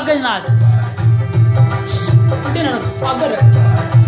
पागल नाच अगर